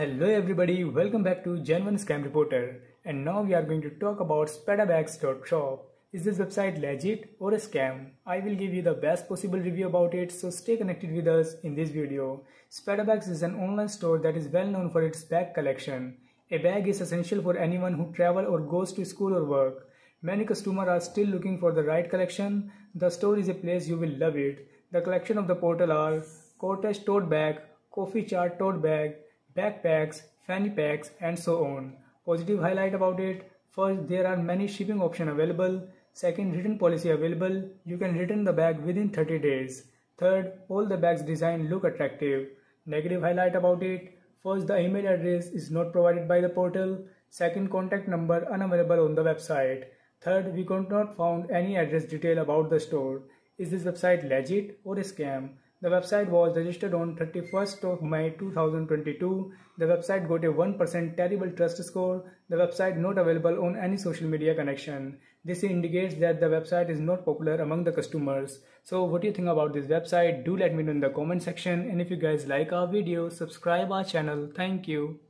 Hello everybody, welcome back to Genuine Scam Reporter. And now we are going to talk about spadabags.shop. Is this website legit or a scam? I will give you the best possible review about it, so stay connected with us in this video. Spadabags is an online store that is well known for its bag collection. A bag is essential for anyone who travel or goes to school or work. Many customers are still looking for the right collection. The store is a place you will love it. The collection of the portal are Cortege tote bag, coffee chart tote bag, backpacks, fanny packs and so on. Positive highlight about it, first there are many shipping options available, second return policy available, you can return the bag within 30 days. Third, all the bags design look attractive. Negative highlight about it, first the email address is not provided by the portal, second contact number unavailable on the website. Third, we could not found any address detail about the store. Is this website legit or a scam? The website was registered on 31st of May 2022. The website got a 1% terrible trust score. The website not available on any social media connection. This indicates that the website is not popular among the customers. So what do you think about this website? Do let me know in the comment section. And if you guys like our video, subscribe our channel. Thank you.